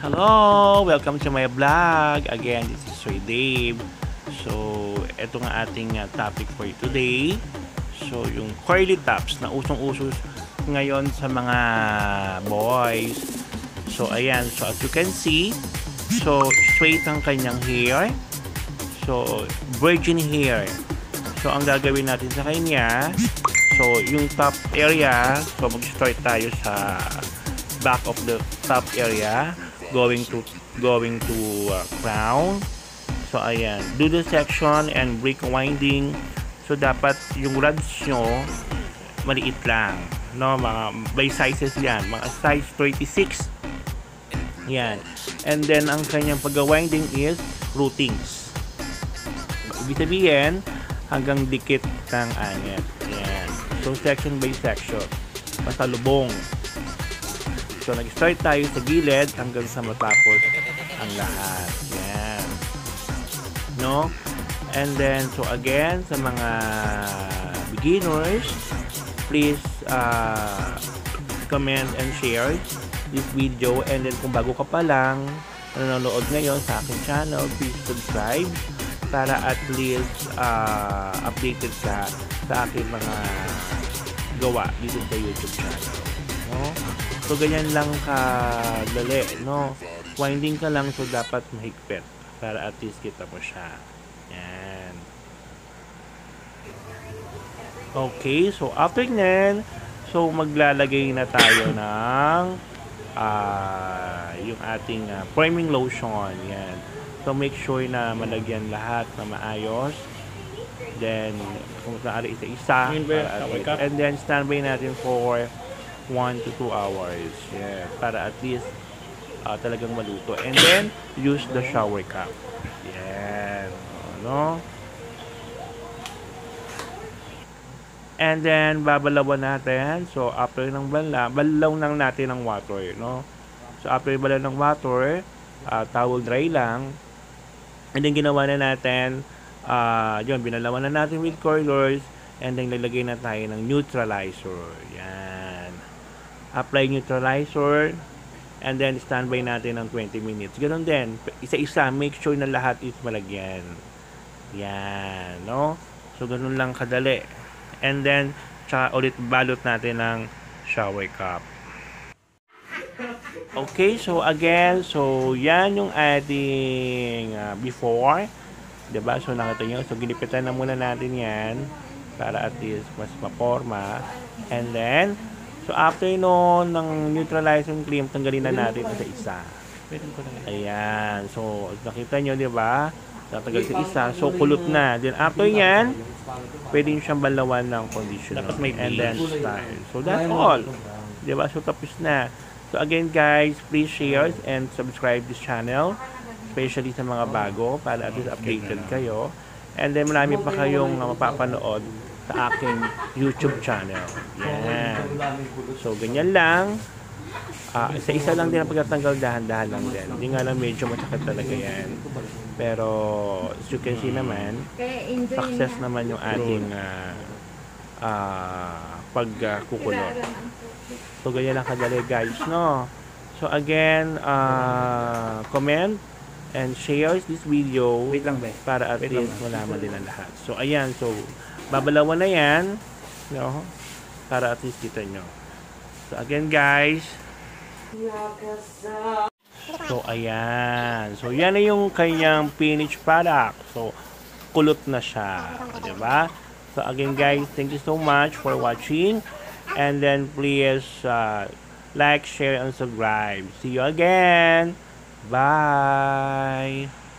Hello! Welcome to my vlog. Again, this is Sir Dave. So, ito nga ating uh, topic for today. So, yung curly tops na usong-uso ngayon sa mga boys. So, ayan. So, as you can see, so, straight ang kanyang hair. So, virgin hair. So, ang gagawin natin sa kanya, so, yung top area, so, mag-start tayo sa back of the top area going to going to uh, crown. So ayan. Do the section and break winding. So dapat yung rods nyo maliit lang. No mga by sizes yan. Mga size 36 yan. And then ang kanyang pag-winding is routings. Ibig sabihin hanggang dikit ng anget yan. So section by section. Pasalubong So, nag-start tayo sa gilid hanggang sa matapos ang lahat. Yan. No? And then, so again, sa mga beginners, please uh, comment and share this video. And then, kung bago ka pa lang, nanonood ngayon sa aking channel, please subscribe para at least uh, updated ka sa aking mga gawa dito sa YouTube channel. No? So, ganyan lang kadali, no? Winding ka lang, so dapat mahigpit para at least kita mo siya. Yan. Okay, so after nyan, so maglalagay na tayo ng uh, yung ating uh, priming lotion. Yan. So, make sure na malagyan lahat na maayos. Then, kung maaari isa-isa. And then, standby natin for 1 to 2 hours. Yeah, para at least uh, talagang maluto. And then, use the shower cap. Yan. No? And then, babalawan natin. So, after ng bala, balaw lang natin ng water. No? So, after balaw ng water, uh, towel dry lang. And then, ginawa na natin, uh, yun, binalawan na natin with colors. And then, lalagay na tayo ng neutralizer. Yan apply neutralizer, and then standby natin ng 20 minutes. Ganun din, isa-isa, make sure na lahat is malagyan. Yan, no? So, ganun lang kadali. And then, tsaka ulit balot natin ng shower cup. Okay, so again, so yan yung ating uh, before. 'di ba So nakita nyo, so ginipitan na muna natin yan para at least mas maporma. And then, So, after noon ng neutralizing cream, tanggalin na natin sa isa. Ayan. So, nakita nyo, di ba? Tatanggal sa isa. So, kulot na. Then, after yan, pwede nyo siyang balawan ng conditioner. And then, style. So, that's all. Di ba? So, tapos na. So, again, guys, please share and subscribe this channel. Especially sa mga bago para at least updated kayo. And then, marami pa kayong mapapanood sa aking YouTube channel. Yan. So, ganyan lang. Uh, isa-isa lang din ang pagtatanggal dahan-dahan lang din. Hindi nga lang medyo masakit talaga yan. Pero, as you can see naman, success naman yung ating uh, uh, pagkukulot. Uh, so, ganyan lang kadali guys, no? So, again, uh, comment and share this video Wait lang, be. para at Wait least malaman din ang lahat. So, ayan. So, babalawan na yan. No? para at least kita nyo. So again guys. So ayan. So yan na yung kanyang finished product. So kulot na siya. Di ba so again guys thank you so much for watching. And then please uh, like share and subscribe. See you again. Bye